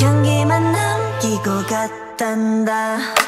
향기만 남기고 갔단다.